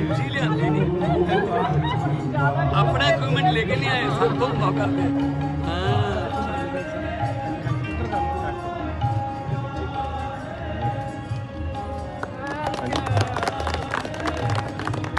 बेंजीलियन लेनी अपना इक्विपमेंट लेके नहीं आए सब तुम मौका पे